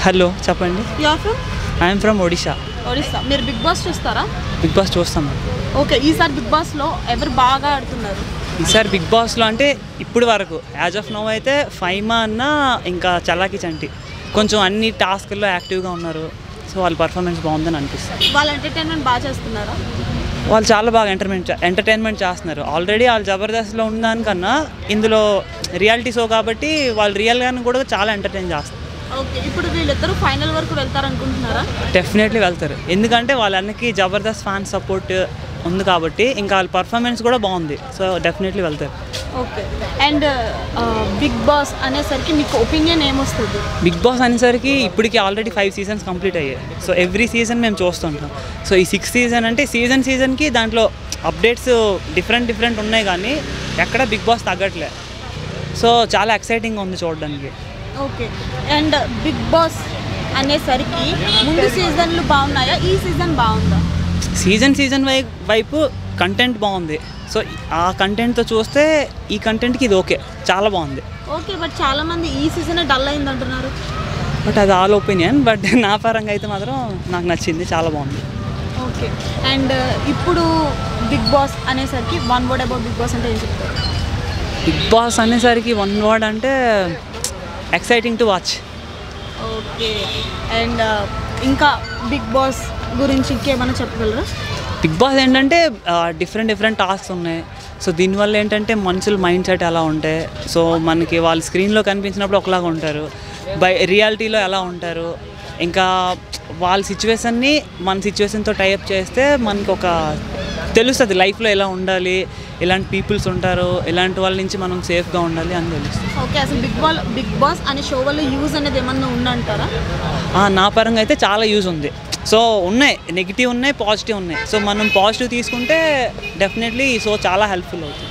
Hello చెప్పండి. I'm from Odisha Odisha మీరు big boss చూస్తారా? బిగ్ బాస్ చూస్తాం ఓకే ఈసారి బిగ్ బాస్లో ఎవరు బాగా ఆడుతున్నారు? ఈసారి బిగ్ బాస్లో అంటే ఇప్పుడు వరకు. యాజ్ ఆఫ్ నో అయితే ఫైమా అన్న ఇంకా చలాకి చంటి. కొంచెం అన్ని టాస్క్ల్లో యాక్టివ్గా ఉన్నారు. సో వాళ్ళ పర్ఫార్మెన్స్ బాగుందని అనిపిస్తుంది. వాళ్ళ ఎంటర్టైన్మెంట్ బాగా చేస్తున్నారా? వాళ్ళు చాలా బాగా ఎంటర్టైన్మెంట్ ఎంటర్టైన్మెంట్ చేస్తున్నారు. ఆల్రెడీ వాళ్ళు జబర్దస్త్లో ఉన్న దానికన్నా ఇందులో రియాలిటీ షో కాబట్టి వాళ్ళు రియల్గానే కూడా చాలా ఎంటర్టైన్ చేస్తారు ఓకే ఇప్పుడు వీళ్ళిద్దరూ ఫైనల్ వరకు వెళ్తారనుకుంటున్నారా? డెఫినెట్లీ వెళ్తారు. ఎందుకంటే వాళ్ళకి జబర్దస్త్ ఫ్యాన్ సపోర్ట్ ఉంది కాబట్టి ఇంకా వాళ్ళ పర్ఫార్మెన్స్ కూడా బాగుంది. సో డెఫినెట్లీ వెళ్తారు. ఓకే. అండ్ బిగ్ బాస్ అనేసరికి మీకు ఒపీనియన్ ఏమొస్తుంది? బిగ్ బాస్ అనేసరికి ఇప్పటికి ఆల్రెడీ ఫైవ్ సీజన్స్ కంప్లీట్ అయ్యాయి. సో ఎవ్రీ సీజన్ మేము చూస్తుంటాం. సో ఈ సిక్స్ సీజన్ అంటే సీజన్ సీజన్కి దాంట్లో అప్డేట్స్ డిఫరెంట్ డిఫరెంట్ ఉన్నాయి కానీ ఎక్కడ బిగ్ బాస్ తగ్గట్లే. సో చాలా ఎక్సైటింగ్ ఉంది చూడడానికి. ఓకే అండ్ బిగ్ బాస్ అనేసరికి ముందు సీజన్లు బాగున్నాయా? ఈ సీజన్ బాగుందా? సీజన్ సీజన్ వై వైపు కంటెంట్ బాగుంది. సో ఆ కంటెంట్తో చూస్తే ఈ కంటెంట్కి ఇది ఓకే. చాలా బాగుంది. ఓకే బట్ చాలా మంది ఈ సీజన్ డల్ అయింది అంటున్నారు బట్ అది ఆల్ ఒపీనియన్. బట్ నా పరంగా అయితే మాత్రం నాకు నచ్చింది. చాలా బాగుంది. ఓకే. అండ్ ఇప్పుడు బిగ్ బాస్ అనేసరికి one word about big boss అంటే ఏం చెప్తారు? బిగ్ బాస్ అనేసరికి వన్ వర్డ్ అంటే exciting to watch okay. And ఇంకా బిగ్ బాస్ గురించి ఇంకేమైనా చెప్పగలరా? బిగ్ బాస్ ఏంటంటే డిఫరెంట్ డిఫరెంట్ టాస్క్స్ ఉన్నాయి. సో దీనివల్ల ఏంటంటే మనుషుల మైండ్ సెట్ ఎలా ఉంటాయి సో మనకి వాళ్ళు స్క్రీన్లో కనిపించినప్పుడు ఒకలాగా ఉంటారు. బై రియాలిటీలో ఎలా ఉంటారు. ఇంకా వాళ్ళ సిచ్యువేషన్ని మన సిచ్యువేషన్తో టైఅప్ చేస్తే మనకి ఒక తెలుస్తుంది లైఫ్లో ఎలా ఉండాలి. ఎలాంటి పీపుల్స్ ఉంటారు ఎలాంటి వాళ్ళ నుంచి మనం సేఫ్గా ఉండాలి అని తెలుస్తుంది. ఓకే అసలు బిగ్ బాల్ బిగ్ బాస్ అనే షో వల్ల యూజ్ అనేది ఏమన్నా ఉందంటారా? నా పరంగా అయితే చాలా యూజ్ ఉంది. సో ఉన్నాయి. నెగిటివ్ ఉన్నాయి పాజిటివ్ ఉన్నాయి. సో మనం పాజిటివ్ తీసుకుంటే డెఫినెట్లీ ఈ షో చాలా హెల్ప్ఫుల్ అవుతుంది.